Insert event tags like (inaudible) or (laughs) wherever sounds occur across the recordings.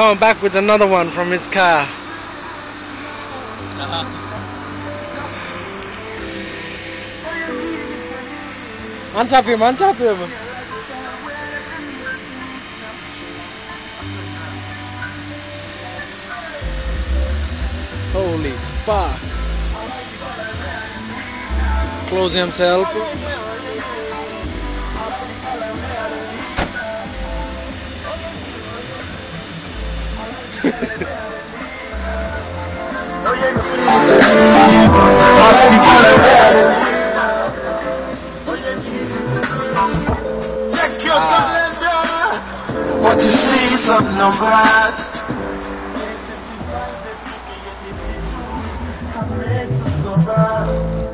coming back with another one from his car. Untap him, untap him. Holy fuck. Close himself.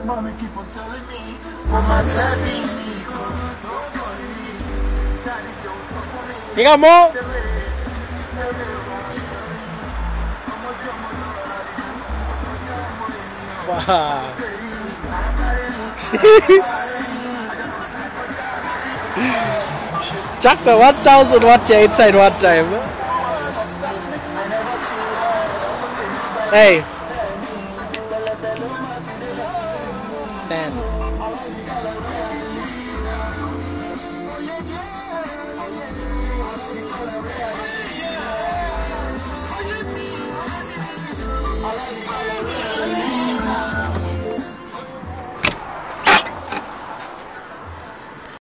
Mommy keep on telling me, Mama said me, don't worry. Daddy Jones for me. Wow. (laughs) Chuck the 1000 watch your inside one time. Hey. Ten. Hallelujah.